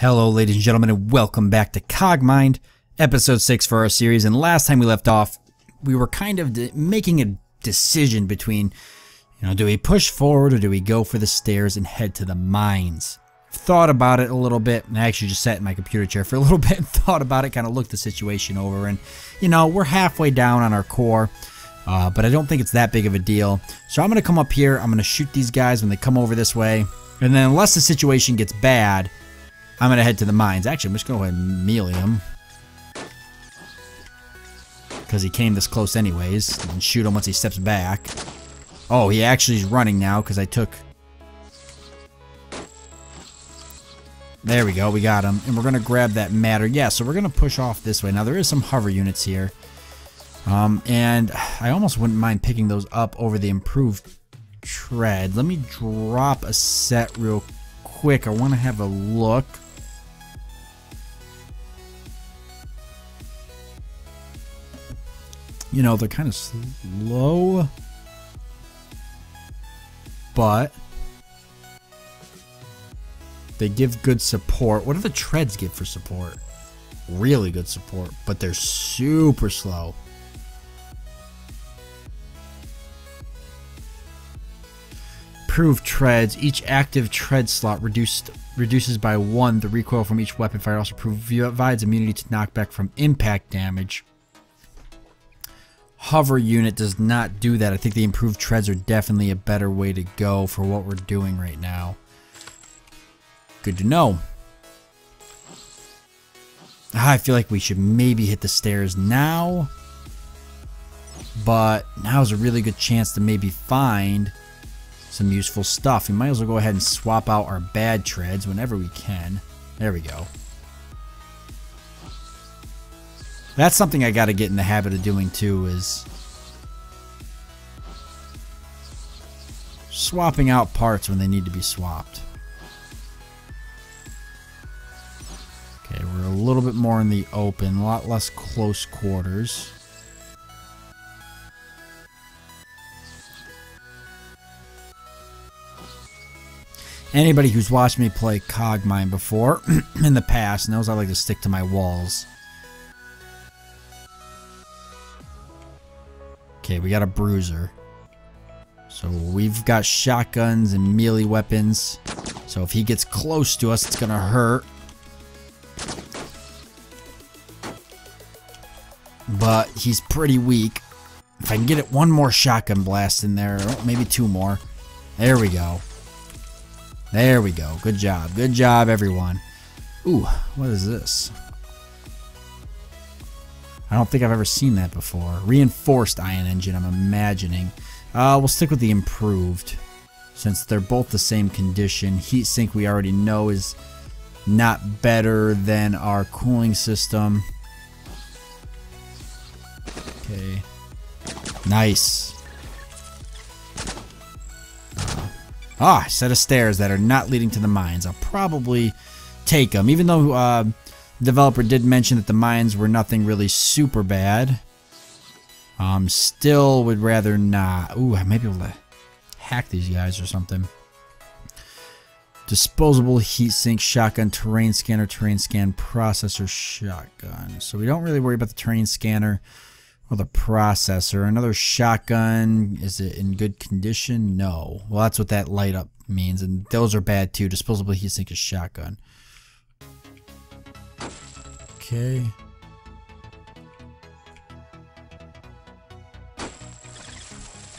Hello, ladies and gentlemen, and welcome back to Cogmind, episode 6 for our series. And last time we left off, we were kind of making a decision between, you know, do we push forward or do we go for the stairs and head to the mines? Thought about it a little bit, and I actually just sat in my computer chair for a little bit and thought about it, kind of looked the situation over, and, you know, we're halfway down on our core. Uh, but I don't think it's that big of a deal. So I'm going to come up here. I'm going to shoot these guys when they come over this way. And then unless the situation gets bad, I'm to head to the mines. Actually, I'm just to go ahead and melee him. Because he came this close anyways. And shoot him once he steps back. Oh, he actually is running now because I took... There we go. We got him. And we're to grab that matter. Yeah, so we're to push off this way. Now, there is some hover units here. Um, and I almost wouldn't mind picking those up over the improved tread. Let me drop a set real quick. I want to have a look. You know, they're kind of slow, but they give good support. What do the treads give for support? Really good support, but they're super slow. Improved treads. Each active tread slot reduced reduces by one the recoil from each weapon fire. Also provides immunity to knockback from impact damage hover unit does not do that. I think the improved treads are definitely a better way to go for what we're doing right now. Good to know. Ah, I feel like we should maybe hit the stairs now. But now is a really good chance to maybe find some useful stuff. We might as well go ahead and swap out our bad treads whenever we can. There we go. That's something I got to get in the habit of doing too is swapping out parts when they need to be swapped. Okay, we're a little bit more in the open, a lot less close quarters. Anybody who's watched me play Cogmind before in the past knows I like to stick to my walls. Okay, we got a bruiser. So we've got shotguns and melee weapons. So if he gets close to us, it's to hurt. But he's pretty weak. If I can get it one more shotgun blast in there, maybe two more. There we go. There we go. Good job. Good job, everyone. Ooh, what is this? I don't think I've ever seen that before. Reinforced ion engine, I'm imagining. Uh, we'll stick with the improved. Since they're both the same condition. Heat sink we already know is not better than our cooling system. Okay. Nice. Ah, set of stairs that are not leading to the mines. I'll probably take them. Even though uh, developer did mention that the mines were nothing really super bad. Um, still would rather not. Ooh, I might be able to hack these guys or something. Disposable heatsink shotgun, terrain scanner, terrain scan processor shotgun. So we don't really worry about the terrain scanner or the processor. Another shotgun, is it in good condition? No. Well, that's what that light up means, and those are bad too. Disposable heatsink is shotgun. Okay.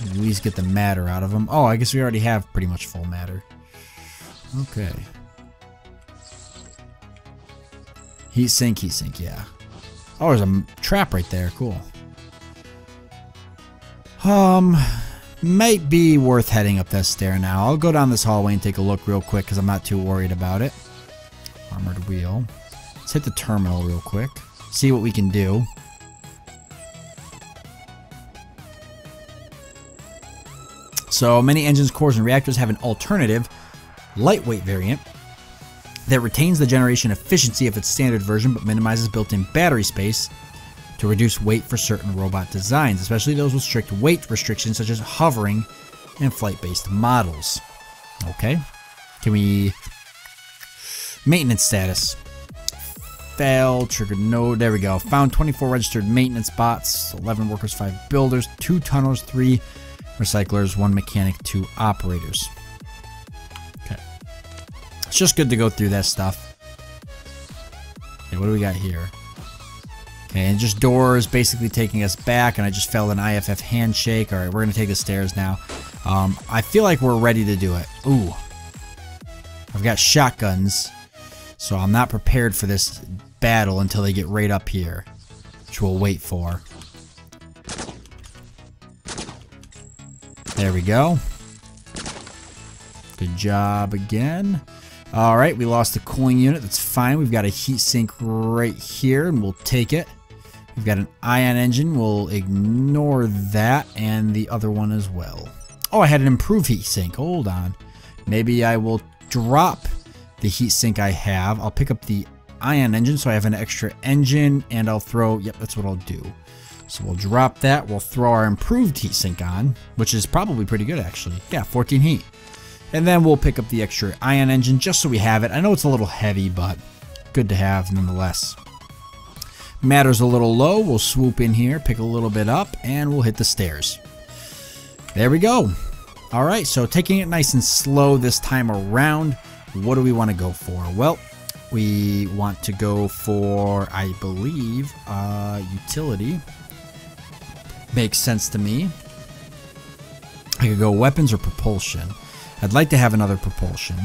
At least get the matter out of them. Oh, I guess we already have pretty much full matter. Okay. Heat sink, heat sink, yeah. Oh, there's a trap right there. Cool. Um, might be worth heading up that stair now. I'll go down this hallway and take a look real quick because I'm not too worried about it. Armored wheel. Let's hit the terminal real quick. See what we can do. So many engines, cores, and reactors have an alternative, lightweight variant that retains the generation efficiency of its standard version but minimizes built-in battery space to reduce weight for certain robot designs, especially those with strict weight restrictions such as hovering and flight-based models. Okay, can we Maintenance status. Fail, triggered node, there we go. Found 24 registered maintenance bots, 11 workers, 5 builders, 2 tunnels, 3 recyclers, 1 mechanic, 2 operators. Okay. It's just good to go through that stuff. Okay, what do we got here? Okay, and just doors basically taking us back, and I just felt an IFF handshake. Alright, we're going to take the stairs now. Um, I feel like we're ready to do it. Ooh. I've got shotguns, so I'm not prepared for this battle until they get right up here, which we'll wait for. There we go. Good job again. Alright, we lost the cooling unit. That's fine. We've got a heat sink right here, and we'll take it. We've got an ion engine. We'll ignore that, and the other one as well. Oh, I had an improved heat sink. Hold on. Maybe I will drop the heat sink I have. I'll pick up the ion engine so I have an extra engine and I'll throw, yep, that's what I'll do. So we'll drop that, we'll throw our improved heatsink on, which is probably pretty good actually. Yeah, 14 heat. And then we'll pick up the extra ion engine just so we have it. I know it's a little heavy, but good to have nonetheless. Matter's a little low, we'll swoop in here, pick a little bit up, and we'll hit the stairs. There we go. Alright, so taking it nice and slow this time around, what do we want to go for? Well, we want to go for, I believe, uh, utility. Makes sense to me. I could go weapons or propulsion. I'd like to have another propulsion.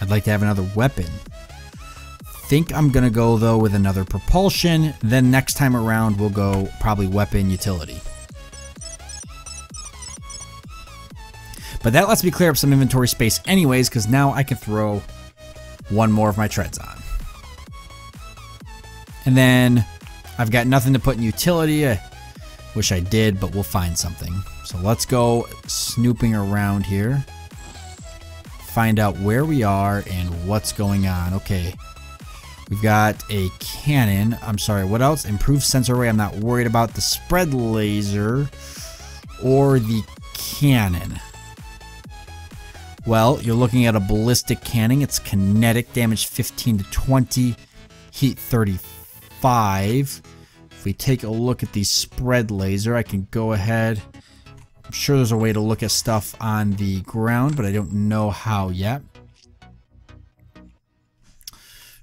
I'd like to have another weapon. Think I'm to go, though, with another propulsion. Then next time around, we'll go probably weapon utility. But that lets me clear up some inventory space anyways, because now I can throw one more of my treads on. And then I've got nothing to put in utility. I wish I did, but we'll find something. So let's go snooping around here. Find out where we are and what's going on. Okay. We've got a cannon. I'm sorry, what else? Improved sensor array. I'm not worried about the spread laser or the cannon. Well, you're looking at a ballistic cannon. It's kinetic damage 15 to 20, heat 35. If we take a look at the spread laser, I can go ahead. I'm sure there's a way to look at stuff on the ground, but I don't know how yet.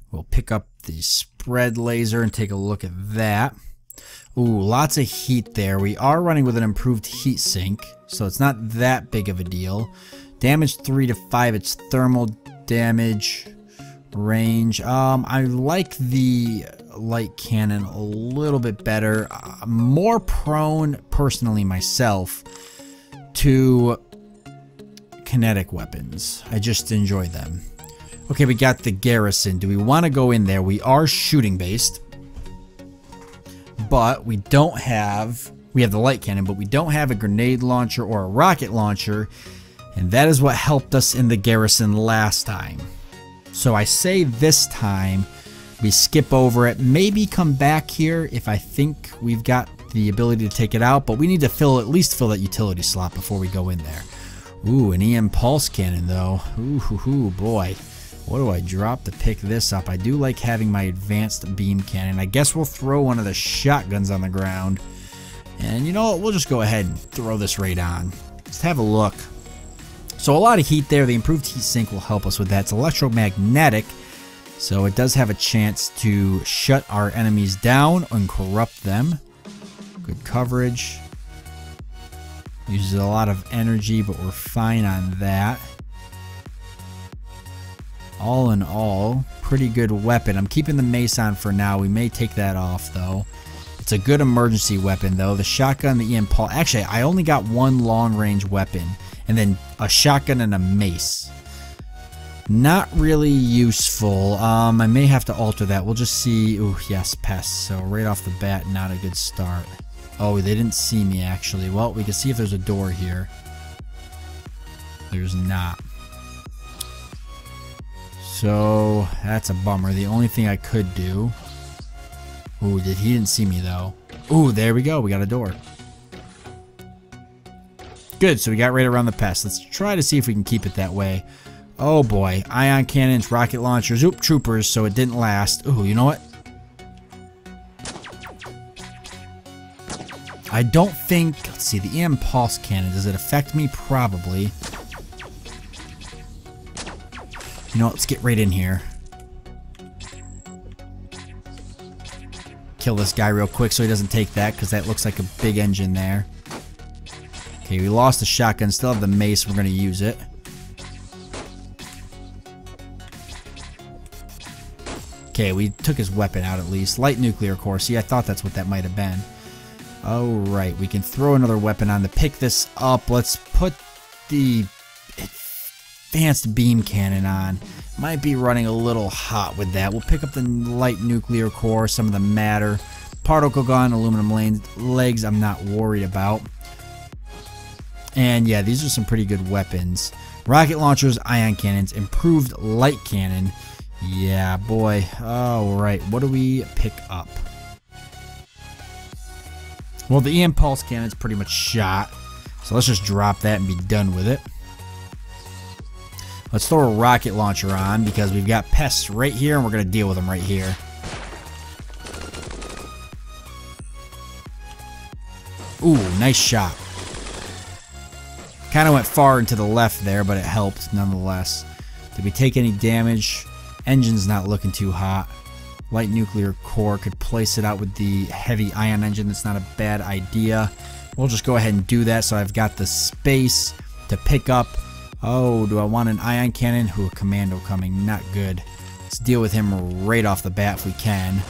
We'll pick up the spread laser and take a look at that. Ooh, lots of heat there. We are running with an improved heat sink, so it's not that big of a deal. Damage 3 to 5. It's thermal damage range. Um, I like the light cannon a little bit better. I'm more prone, personally myself, to kinetic weapons. I just enjoy them. Okay, we got the garrison. Do we want to go in there? We are shooting based. But we don't have... We have the light cannon, but we don't have a grenade launcher or a rocket launcher. And that is what helped us in the garrison last time. So I say this time we skip over it, maybe come back here if I think we've got the ability to take it out, but we need to fill at least fill that utility slot before we go in there. Ooh, an EM pulse cannon though. Ooh, hoo, hoo, boy. What do I drop to pick this up? I do like having my advanced beam cannon. I guess we'll throw one of the shotguns on the ground. And you know what? We'll just go ahead and throw this right on. Let's have a look. So a lot of heat there. The improved heat sink will help us with that. It's electromagnetic, so it does have a chance to shut our enemies down and corrupt them. Good coverage. Uses a lot of energy, but we're fine on that. All in all, pretty good weapon. I'm keeping the mace on for now. We may take that off, though. It's a good emergency weapon, though. The shotgun, the Paul. Actually, I only got one long-range weapon and then a shotgun and a mace. Not really useful. Um, I may have to alter that. We'll just see. Oh, yes, pests. So right off the bat, not a good start. Oh, they didn't see me, actually. Well, we can see if there's a door here. There's not. So, that's a bummer. The only thing I could do... Ooh, did he didn't see me, though. Ooh, there we go. We got a door. Good, so we got right around the pest. Let's try to see if we can keep it that way. Oh boy, ion cannons, rocket launchers, oop, troopers, so it didn't last. Ooh, you know what? I don't think, let's see, the EM pulse cannon, does it affect me? Probably. You know what, let's get right in here. Kill this guy real quick so he doesn't take that, because that looks like a big engine there. Okay, we lost the shotgun, still have the mace, we're going to use it. Okay, we took his weapon out at least. Light nuclear core. See, I thought that's what that might have been. Alright, we can throw another weapon on to pick this up. Let's put the advanced beam cannon on. Might be running a little hot with that. We'll pick up the light nuclear core, some of the matter. Particle gun, aluminum legs, I'm not worried about. And yeah, these are some pretty good weapons. Rocket launchers, ion cannons, improved light cannon, yeah, boy. All right, what do we pick up? Well, the EM pulse cannon's pretty much shot. So let's just drop that and be done with it. Let's throw a rocket launcher on because we've got pests right here and we're going to deal with them right here. Ooh, nice shot. Kind of went far into the left there, but it helped nonetheless. Did we take any damage? Engine's not looking too hot. Light nuclear core could place it out with the heavy ion engine. That's not a bad idea. We'll just go ahead and do that so I've got the space to pick up. Oh, do I want an ion cannon? Who, a commando coming. Not good. Let's deal with him right off the bat if we can.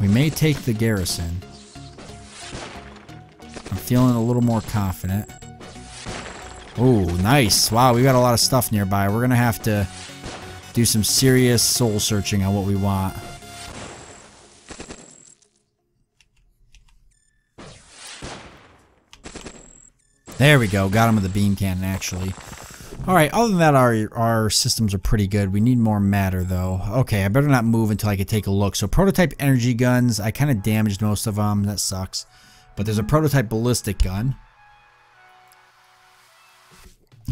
We may take the garrison I'm feeling a little more confident. Oh, nice. Wow, we got a lot of stuff nearby. We're going to have to do some serious soul searching on what we want. There we go. Got him with the beam cannon, actually. Alright, other than that, our, our systems are pretty good. We need more matter, though. Okay, I better not move until I can take a look. So, prototype energy guns. I kind of damaged most of them. That sucks. But there's a prototype ballistic gun.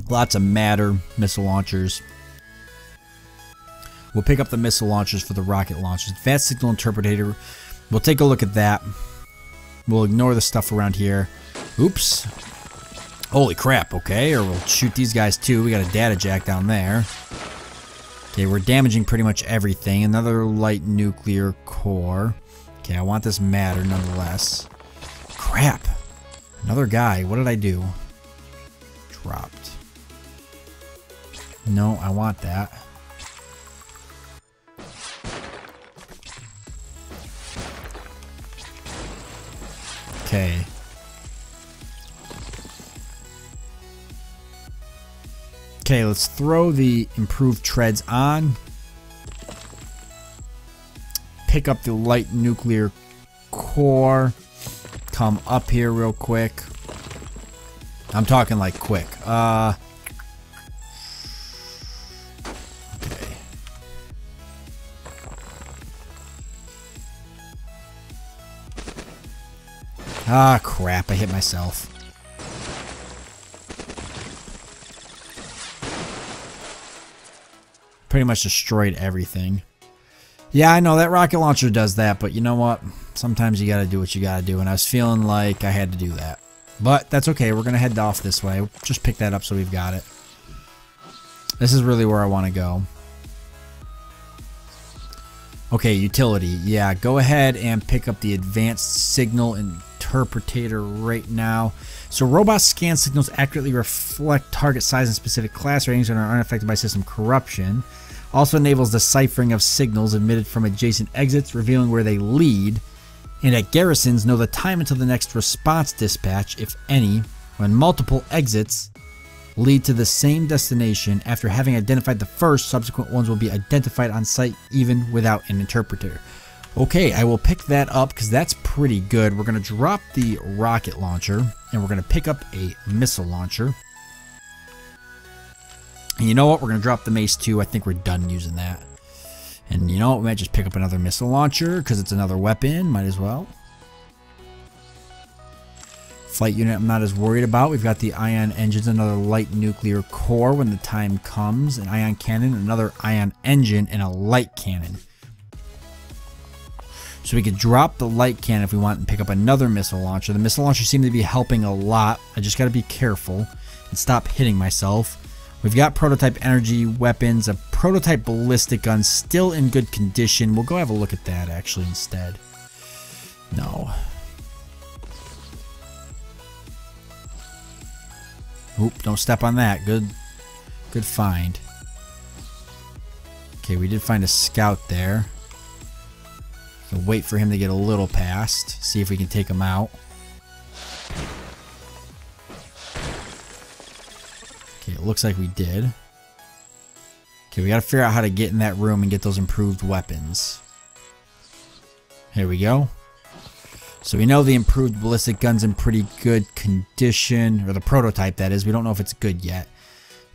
Lots of matter, missile launchers. We'll pick up the missile launchers for the rocket launchers. Advanced signal interpreter. We'll take a look at that. We'll ignore the stuff around here. Oops. Holy crap, okay. Or we'll shoot these guys too. We got a data jack down there. Okay, we're damaging pretty much everything. Another light nuclear core. Okay, I want this matter nonetheless. Crap. Another guy. What did I do? Dropped. No, I want that. Okay. Okay, let's throw the improved treads on. Pick up the light nuclear core come up here real quick. I'm talking like quick. Uh, okay. Ah, crap. I hit myself. Pretty much destroyed everything. Yeah, I know that rocket launcher does that, but you know what? Sometimes you gotta do what you gotta do, and I was feeling like I had to do that. But that's okay, we're gonna head off this way. Just pick that up so we've got it. This is really where I want to go. Okay, utility. Yeah, go ahead and pick up the advanced signal interpreter right now. So robot scan signals accurately reflect target size and specific class ratings and are unaffected by system corruption. Also enables the deciphering of signals emitted from adjacent exits, revealing where they lead. And at garrisons, know the time until the next response dispatch, if any, when multiple exits lead to the same destination. After having identified the first, subsequent ones will be identified on site even without an interpreter. Okay, I will pick that up because that's pretty good. We're going to drop the rocket launcher and we're going to pick up a missile launcher. And you know what? We're going to drop the mace too. I think we're done using that. And you know what? We might just pick up another missile launcher because it's another weapon. Might as well. Flight unit I'm not as worried about. We've got the ion engines, another light nuclear core when the time comes, an ion cannon, another ion engine, and a light cannon. So we could drop the light cannon if we want and pick up another missile launcher. The missile launcher seem to be helping a lot. I just got to be careful and stop hitting myself. We've got prototype energy weapons, a prototype ballistic gun still in good condition. We'll go have a look at that actually instead. No. Oop, don't step on that. Good good find. Okay, we did find a scout there. So wait for him to get a little past. See if we can take him out. Looks like we did. Okay, we gotta figure out how to get in that room and get those improved weapons. Here we go. So we know the improved ballistic gun's in pretty good condition, or the prototype that is. We don't know if it's good yet.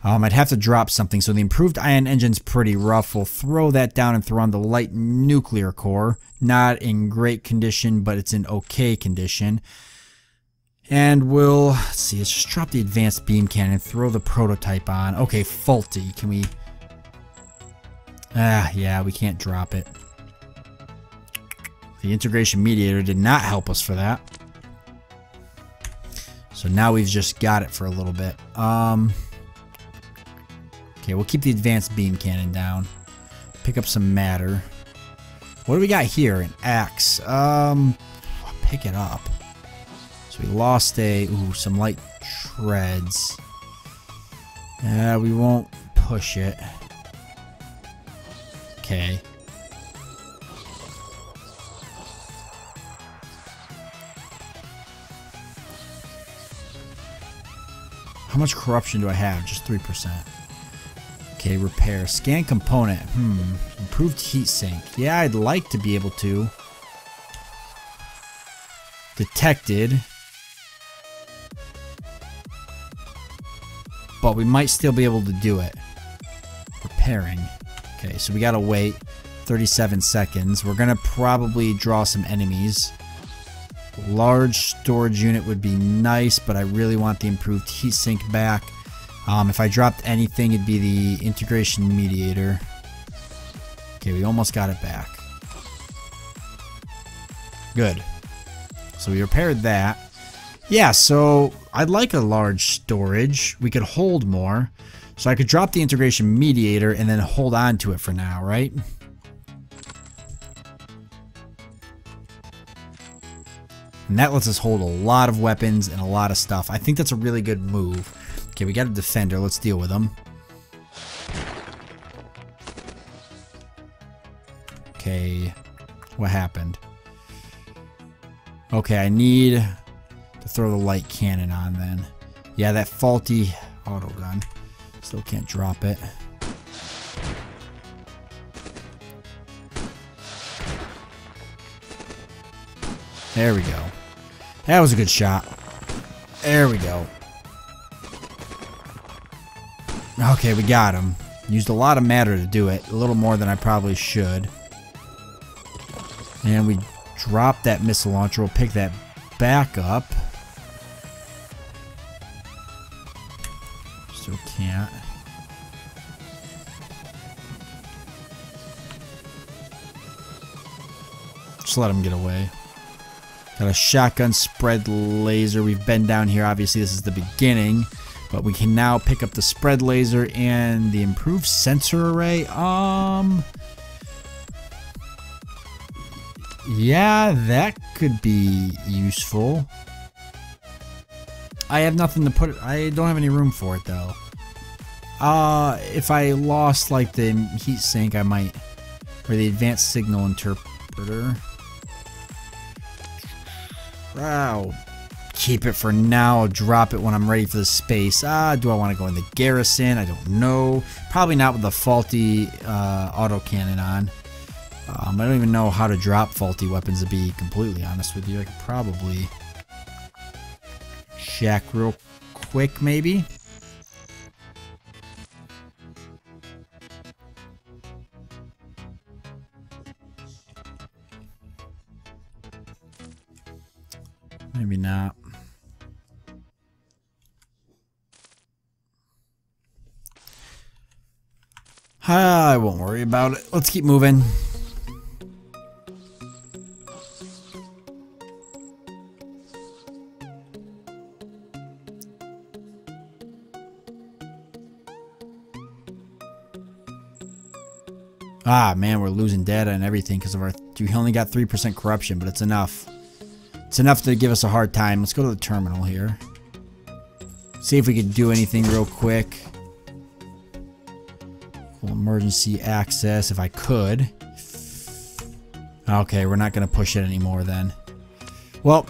Um, I'd have to drop something, so the improved ion engine's pretty rough. We'll throw that down and throw on the light nuclear core. Not in great condition, but it's in okay condition. And we'll, see, let's just drop the advanced beam cannon throw the prototype on. Okay, faulty. Can we... Ah, yeah, we can't drop it. The integration mediator did not help us for that. So now we've just got it for a little bit. Um, okay, we'll keep the advanced beam cannon down. Pick up some matter. What do we got here? An axe. Um, pick it up. We lost a, ooh, some light shreds. Yeah, we won't push it. Okay. How much corruption do I have? Just 3%. Okay, repair. Scan component. Hmm. Improved heat sink. Yeah, I'd like to be able to. Detected. But we might still be able to do it. Repairing. Okay, so we gotta wait 37 seconds. We're gonna probably draw some enemies. Large storage unit would be nice, but I really want the improved heatsink back. Um, if I dropped anything, it'd be the integration mediator. Okay, we almost got it back. Good. So we repaired that. Yeah, so I'd like a large storage. We could hold more. So I could drop the integration mediator and then hold on to it for now, right? And that lets us hold a lot of weapons and a lot of stuff. I think that's a really good move. Okay, we got a defender. Let's deal with him. Okay, what happened? Okay, I need to throw the light cannon on then. Yeah, that faulty auto gun. Still can't drop it. There we go. That was a good shot. There we go. Okay, we got him. Used a lot of matter to do it. A little more than I probably should. And we drop that missile launcher. We'll pick that back up. Just let him get away. Got a shotgun spread laser. We've been down here. Obviously, this is the beginning. But we can now pick up the spread laser and the improved sensor array. Um... Yeah, that could be useful. I have nothing to put it. I don't have any room for it though. Uh, if I lost like the heat sink, I might, or the advanced signal interpreter. Wow. Keep it for now. I'll drop it when I'm ready for the space. Ah, do I want to go in the garrison? I don't know. Probably not with the faulty uh, autocannon on. Um, I don't even know how to drop faulty weapons to be completely honest with you. I could probably shack real quick maybe. Worry about it. Let's keep moving. Ah, man, we're losing data and everything because of our... We only got 3% corruption, but it's enough. It's enough to give us a hard time. Let's go to the terminal here. See if we can do anything real quick. Emergency access, if I could. Okay, we're not going to push it anymore then. Well,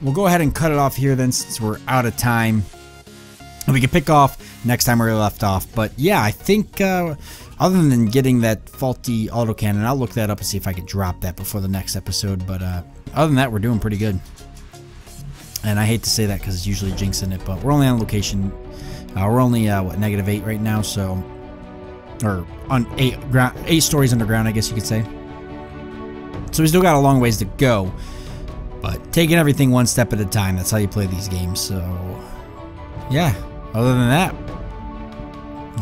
we'll go ahead and cut it off here then since we're out of time. We can pick off next time where we left off. But yeah, I think... Uh, other than getting that faulty autocannon, I'll look that up and see if I can drop that before the next episode. But uh, other than that, we're doing pretty good. And I hate to say that because it's usually jinxing it, but we're only on location. Uh, we're only, uh, what, negative 8 right now, so... Or on 8, ground, eight stories underground, I guess you could say. So we still got a long ways to go. But taking everything one step at a time, that's how you play these games. So, yeah. Other than that,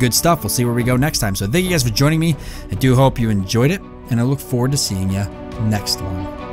good stuff. We'll see where we go next time. So thank you guys for joining me. I do hope you enjoyed it, and I look forward to seeing you next one.